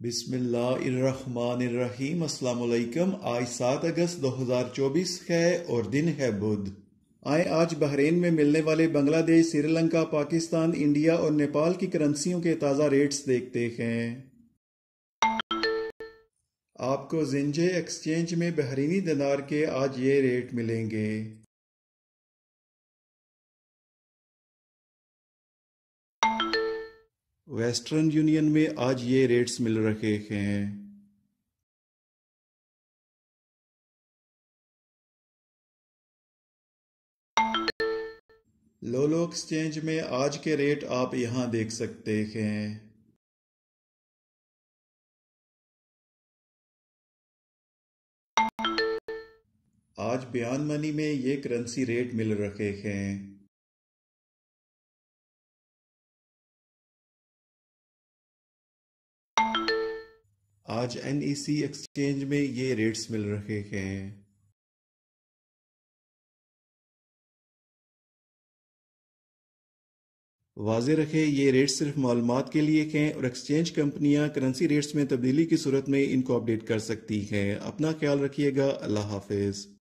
بسم اللہ الرحمن الرحیم السلام علیکم آج سات اگست دو ہزار چوبیس ہے اور دن ہے بدھ۔ آئے آج بحرین میں ملنے والے بنگلہ دیش سری لنکا، پاکستان، انڈیا اور نیپال کی کرنسیوں کے تازہ ریٹس دیکھتے ہیں۔ آپ کو زنجے ایکسچینج میں بحرینی دنار کے آج یہ ریٹ ملیں گے۔ ویسٹرن یونین میں آج یہ ریٹس مل رہے ہیں۔ لولو ایکسچینج میں آج کے ریٹ آپ یہاں دیکھ سکتے ہیں۔ آج بیان منی میں یہ کرنسی ریٹ مل رہے ہیں۔ آج این ای سی ایکسچینج میں یہ ریٹس مل رہے ہیں۔ واضح رکھے یہ ریٹس صرف معلومات کے لیے ہیں اور ایکسچینج کمپنیاں کرنسی ریٹس میں تبدیلی کی صورت میں ان کو اپڈیٹ کر سکتی ہیں۔ اپنا خیال رکھیے گا۔ اللہ حافظ۔